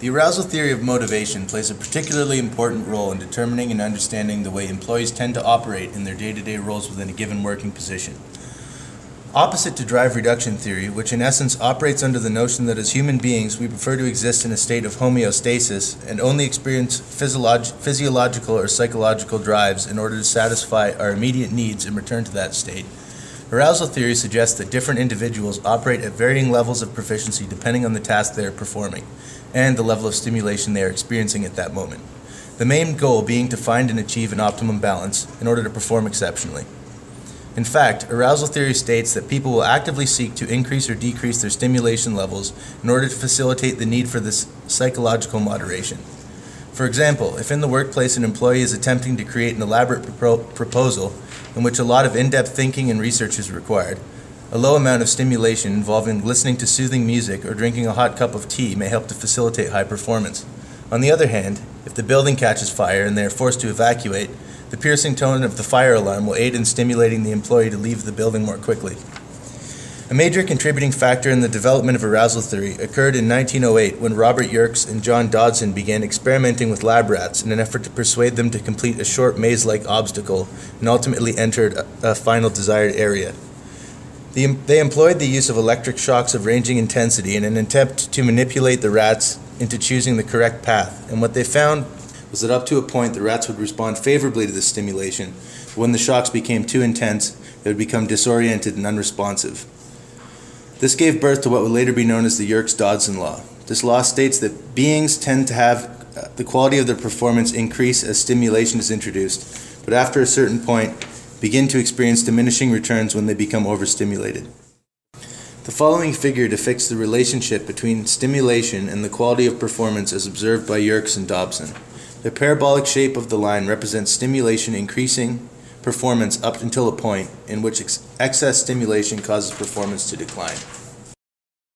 The arousal theory of motivation plays a particularly important role in determining and understanding the way employees tend to operate in their day to day roles within a given working position. Opposite to drive reduction theory, which in essence operates under the notion that as human beings we prefer to exist in a state of homeostasis and only experience physiolog- physiological or psychological drives in order to satisfy our immediate needs and return to that state. Arousal theory suggests that different individuals operate at varying levels of proficiency depending on the task they are performing and the level of stimulation they are experiencing at that moment. The main goal being to find and achieve an optimum balance in order to perform exceptionally. In fact, arousal theory states that people will actively seek to increase or decrease their stimulation levels in order to facilitate the need for this psychological moderation. For example, if in the workplace an employee is attempting to create an elaborate propo- proposal in which a lot of in depth thinking and research is required, a low amount of stimulation involving listening to soothing music or drinking a hot cup of tea may help to facilitate high performance. On the other hand, if the building catches fire and they are forced to evacuate, the piercing tone of the fire alarm will aid in stimulating the employee to leave the building more quickly. A major contributing factor in the development of arousal theory occurred in 1908 when Robert Yerkes and John Dodson began experimenting with lab rats in an effort to persuade them to complete a short maze like obstacle and ultimately entered a, a final desired area. The, they employed the use of electric shocks of ranging intensity in an attempt to manipulate the rats into choosing the correct path, and what they found was that up to a point the rats would respond favorably to the stimulation, but when the shocks became too intense, they would become disoriented and unresponsive. This gave birth to what would later be known as the Yerkes Dodson Law. This law states that beings tend to have uh, the quality of their performance increase as stimulation is introduced, but after a certain point, begin to experience diminishing returns when they become overstimulated. The following figure depicts the relationship between stimulation and the quality of performance as observed by Yerkes and Dodson. The parabolic shape of the line represents stimulation increasing performance up until a point in which ex- excess stimulation causes performance to decline.